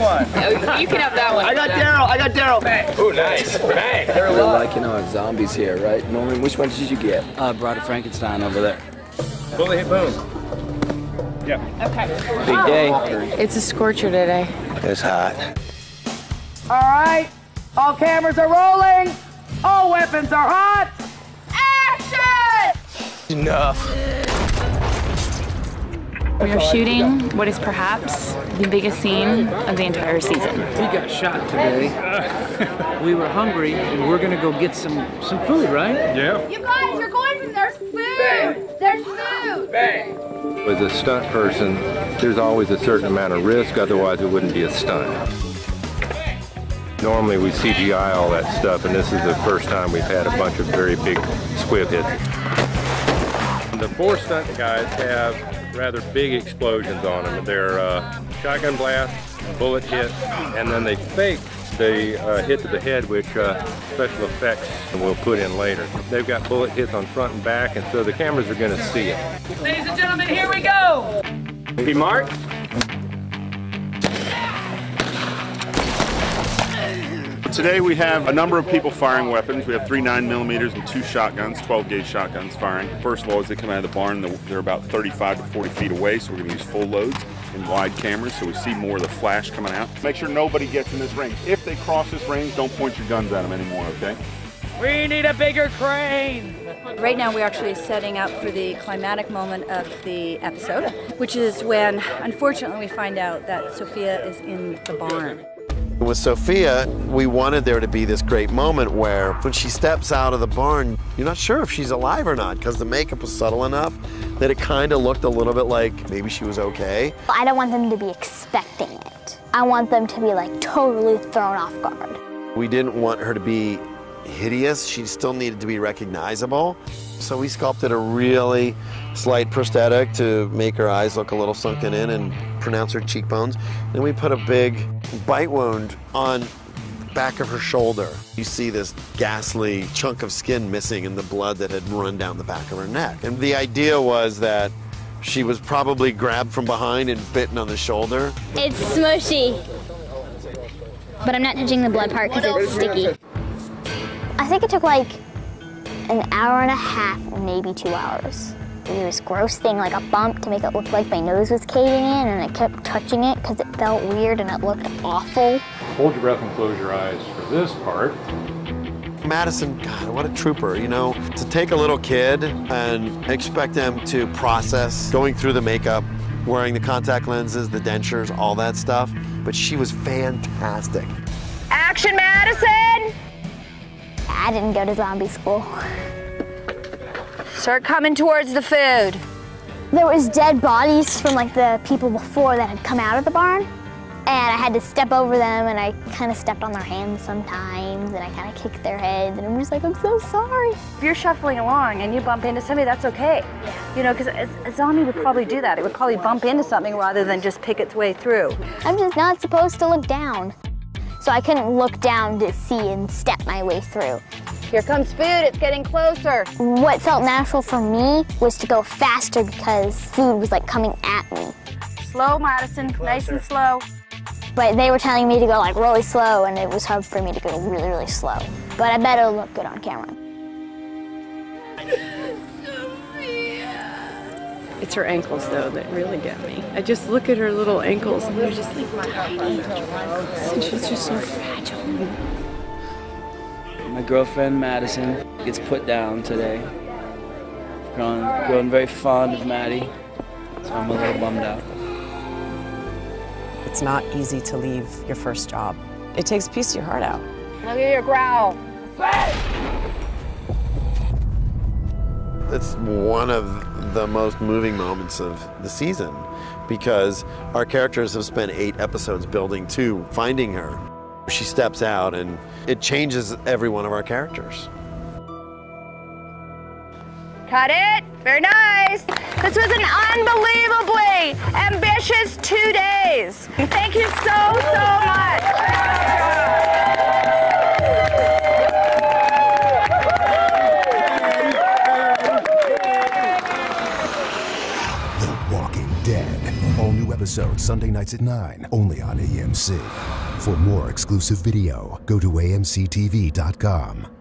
anyone. You can have that one. I got Daryl. I got Daryl. Ooh, nice. Bang. We're liking our zombies here, right? Norman, which one did you get? I brought a Frankenstein over there. Bullet hit boom. Yep. Okay. Big day. It's a scorcher today. It's hot. All right. All cameras are rolling. All weapons are hot. Action! Enough. We are shooting what is perhaps the biggest scene of the entire season. We got shot today. we were hungry, and we're gonna go get some some food, right? Yeah. You guys, you're going from there's food. There's food. Bang. As a stunt person, there's always a certain amount of risk, otherwise it wouldn't be a stunt. Normally we CGI all that stuff, and this is the first time we've had a bunch of very big squib hits. The four stunt guys have rather big explosions on them. They're uh, shotgun blasts, bullet hits, and then they fake the uh, hit to the head, which uh, special effects will put in later. They've got bullet hits on front and back, and so the cameras are going to see it. Ladies and gentlemen, here we go. Be Mark. Today we have a number of people firing weapons. We have three 9 millimeters and two shotguns, 12 gauge shotguns firing. First of all, as they come out of the barn, they're- they're about 35 to 40 feet away, so we're going to use full loads and wide cameras so we see more of the flash coming out. Make sure nobody gets in this range. If they cross this range, don't point your guns at them anymore, okay? We need a bigger crane. Right now, we're actually setting up for the climatic moment of the episode, which is when, unfortunately, we find out that Sophia is in the barn. With Sophia, we wanted there to be this great moment where when she steps out of the barn, you're not sure if she's alive or not because the makeup was subtle enough that it kind of looked a little bit like maybe she was okay. I don't want them to be expecting it. I want them to be like totally thrown off guard. We didn't want her to be hideous. She still needed to be recognizable. So we sculpted a really slight prosthetic to make her eyes look a little sunken in and pronounce her cheekbones. Then we put a big bite wound on back of her shoulder. You see this ghastly chunk of skin missing and the blood that had run down the back of her neck. And the idea was that she was probably grabbed from behind and bitten on the shoulder. It's smushy. But I'm not touching the blood part because it's sticky. I think it took like an hour and a half, maybe two hours. To do this gross thing like a bump to make it look like my nose was caving in, and I kept touching it because it felt weird and it looked awful. Hold your breath and close your eyes for this part. Madison, God, what a trooper, you know, to take a little kid and expect them to process going through the makeup, wearing the contact lenses, the dentures, all that stuff. But she was fantastic. Action, Madison! I didn't go to zombie school. Start coming towards the food. There was dead bodies from like the people before that had come out of the barn. And I had to step over them and I kind of stepped on their hands sometimes and I kind of kicked their heads and I'm just like, I'm so sorry. If you're shuffling along and you bump into somebody, that's okay. You know, because a, a zombie would probably do that. It would probably bump into something rather than just pick its way through. I'm just not supposed to look down. So I couldn't look down to see and step my way through. Here comes food, it's getting closer. What felt natural for me was to go faster because food was like coming at me. Slow, Madison, nice and slow. But they were telling me to go like really slow and it was hard for me to go really, really slow. But I bet it'll look good on camera. It's her ankles, though, that really get me. I just look at her little ankles, and they're just like tiny. And she's just so fragile. My girlfriend Madison gets put down today. Grown, grown very fond of Maddie, so I'm a little bummed out. It's not easy to leave your first job. It takes a piece of your heart out. Look at your growl. It's one of the most moving moments of the season because our characters have spent eight episodes building to finding her. She steps out and it changes every one of our characters. Cut it. Very nice. This was an unbelievably ambitious two days. Thank you so, so much. All new episodes. Sunday nights at 9, only on AMC. For more exclusive video, go to amctv.com.